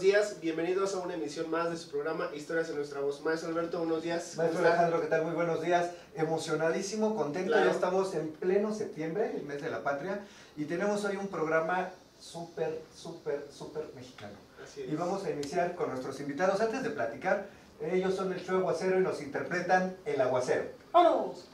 días. Bienvenidos a una emisión más de su programa Historias en nuestra voz. Maestro Alberto, buenos días. ¿Cómo Maestro? Alejandro, ¿qué tal? Muy buenos días. Emocionadísimo, contento. Claro. Ya estamos en pleno septiembre, el mes de la patria, y tenemos hoy un programa súper, súper, súper mexicano. Así es. Y vamos a iniciar con nuestros invitados. Antes de platicar, ellos son el show aguacero y nos interpretan el aguacero. ¡Vámonos!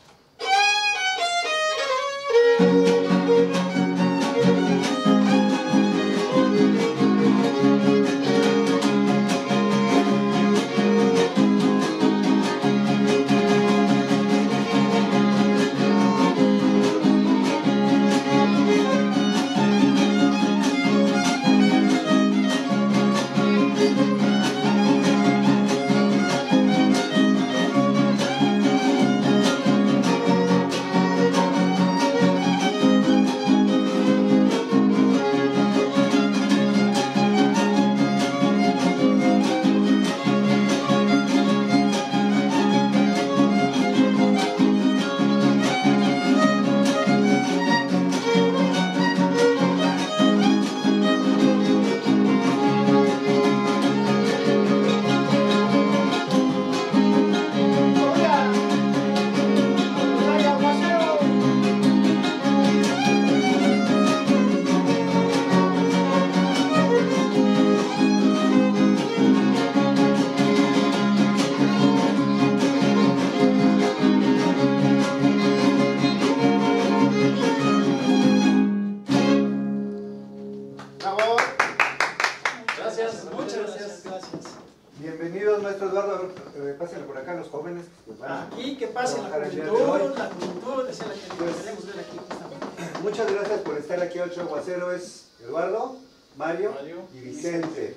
Juventud, es la que queremos ver aquí justamente. Muchas gracias por estar aquí. El trío aguacero es Eduardo, Mario, Mario y Vicente.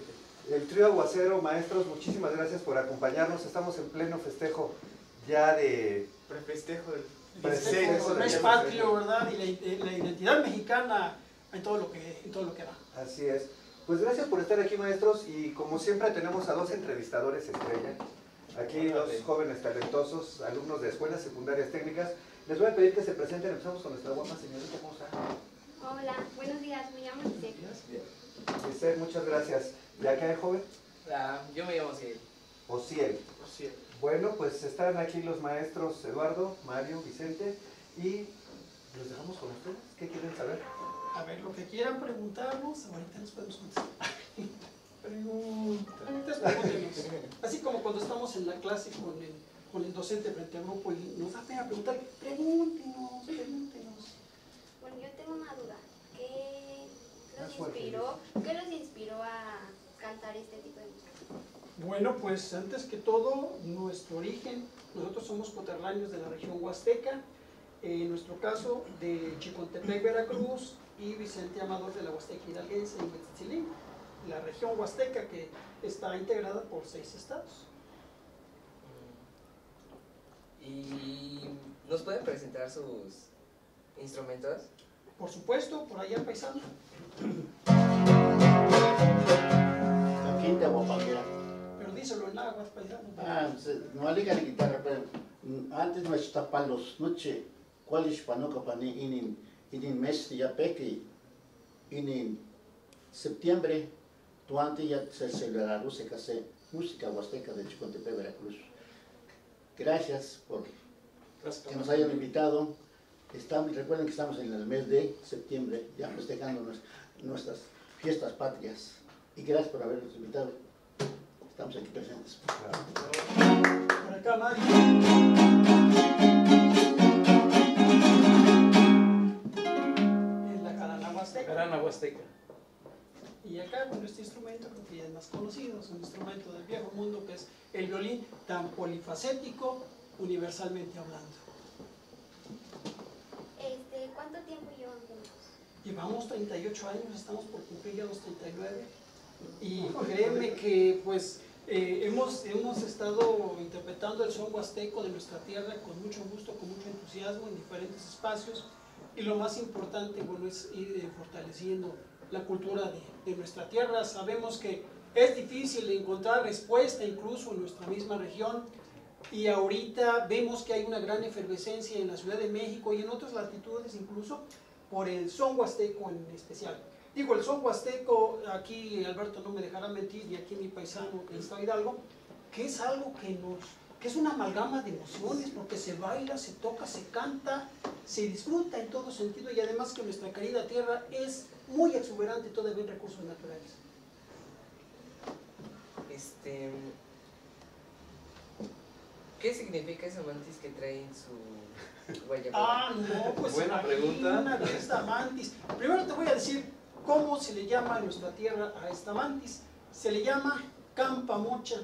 El trío aguacero, maestros, muchísimas gracias por acompañarnos. Estamos en pleno festejo ya de... Prefestejo del Festejo El del mes patrio, ¿verdad? Y la, eh, la identidad mexicana en todo lo que, en todo lo que da. Así es. Pues gracias por estar aquí, maestros. Y como siempre tenemos a dos entrevistadores estrella. Aquí dos jóvenes talentosos, alumnos de escuelas secundarias técnicas. Les voy a pedir que se presenten. Empezamos con nuestra guapa señorita. ¿Cómo está? Hola, buenos días, me llamo Giselle. Giselle, muchas gracias. ¿Y acá el joven? Ah, yo me llamo Ciel. Ociel. Así es. Bueno, pues están aquí los maestros Eduardo, Mario, Vicente y los dejamos con ustedes. ¿Qué quieren saber? A ver, lo que quieran preguntarnos, ahorita nos podemos contestar. Preguntas, pregúntenos. Así como cuando estamos en la clase con el, con el docente frente al grupo y nos da pena preguntar, pregúntenos, pregúntenos. Bueno, yo tengo una duda. ¿Qué los inspiró, ¿qué los inspiró a cantar este tipo de música? Bueno, pues antes que todo, nuestro origen, nosotros somos coterráneos de la región huasteca, en nuestro caso de Chicontepec, Veracruz, y Vicente Amador de la Huasteca Hidalguense en Huitzilín, la región huasteca que está integrada por seis estados. ¿Y nos pueden presentar sus instrumentos? Por supuesto, por allá paisano. Aquí te Guapaquera. Pero díselo en agua, paisano. Ah, no aliga la guitarra, pero mm, antes no está palos noche, cuál es panoca pani inin inin mes ya peque inin septiembre, tu antes ya se celebrará música huasteca de Chicontepec, Veracruz. Gracias por que nos hayan invitado. Estamos, recuerden que estamos en el mes de septiembre, ya festejando nues- nuestras fiestas patrias. Y gracias por habernos invitado. Estamos aquí presentes. Jarana Huasteca. Y acá, bueno, este instrumento creo que ya es más conocido, es un instrumento del viejo mundo que es el violín tan polifacético, universalmente hablando. Este, ¿Cuánto tiempo llevan juntos? Llevamos 38 años, estamos por cumplir ya los 39. Y créeme que pues eh, hemos, hemos estado interpretando el son huasteco de nuestra tierra con mucho gusto, con mucho entusiasmo en diferentes espacios. Y lo más importante, bueno, es ir eh, fortaleciendo la cultura de, de nuestra tierra. Sabemos que es difícil encontrar respuesta incluso en nuestra misma región y ahorita vemos que hay una gran efervescencia en la Ciudad de México y en otras latitudes incluso por el son huasteco en especial. Digo, el son huasteco, aquí Alberto no me dejará mentir, y aquí mi paisano, Estado Hidalgo, que es algo que nos que es una amalgama de emociones, porque se baila, se toca, se canta, se disfruta en todo sentido y además que nuestra querida tierra es muy exuberante todavía en recursos naturales. Este, ¿Qué significa ese mantis que trae en su guayabera? Ah, no, pues Buena pregunta. una esta mantis. Primero te voy a decir cómo se le llama a nuestra tierra a esta mantis. Se le llama Campamocha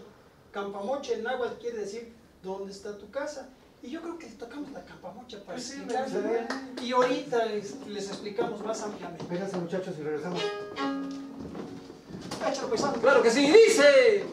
campamoche en náhuatl quiere decir dónde está tu casa. Y yo creo que tocamos la campamocha para sí, Y ahorita les, explicamos más ampliamente. Vénganse muchachos y regresamos. Échalo, pues, Claro que sí, dice.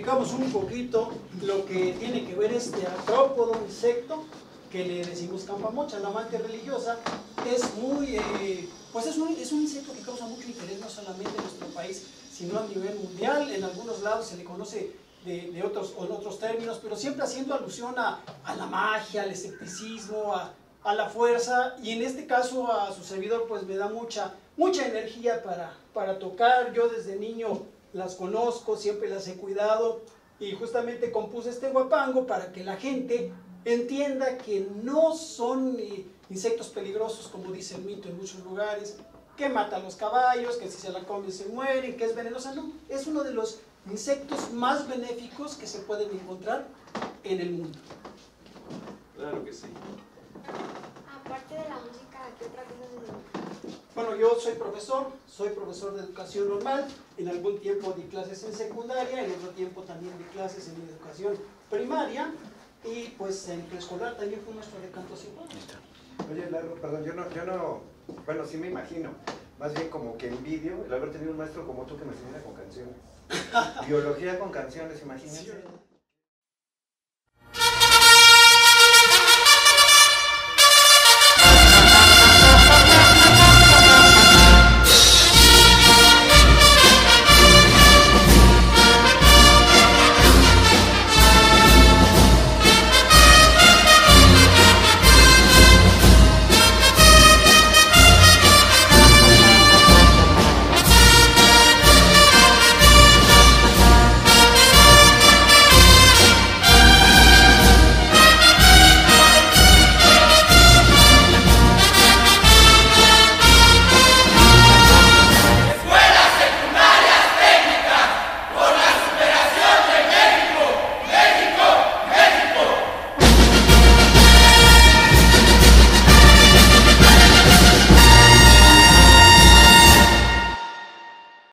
explicamos un poquito lo que tiene que ver este artrópodo insecto que le decimos campamocha, la amante religiosa, es muy, eh, pues es un, es un insecto que causa mucho interés no solamente en nuestro país, sino a nivel mundial, en algunos lados se le conoce de, de otros, en otros términos, pero siempre haciendo alusión a, a la magia, al escepticismo, a, a, la fuerza, y en este caso a su servidor pues me da mucha, mucha energía para, para tocar, yo desde niño las conozco, siempre las he cuidado, y justamente compuse este guapango para que la gente entienda que no son insectos peligrosos, como dice el mito en muchos lugares, que mata a los caballos, que si se la comen se mueren, que es venenosa. No, es uno de los insectos más benéficos que se pueden encontrar en el mundo. Claro que sí. Aparte de la música, ¿qué otra cosa se? Bueno, yo soy profesor, soy profesor de educación normal, en algún tiempo di clases en secundaria, en otro tiempo también di clases en educación primaria, y pues en preescolar también fui maestro de canto sin voz. Oye, Largo, perdón, yo no, yo no, bueno, sí me imagino, más bien como que envidio el haber tenido un maestro como tú que me enseñara con canciones. Biología con canciones, imagínate. Sí.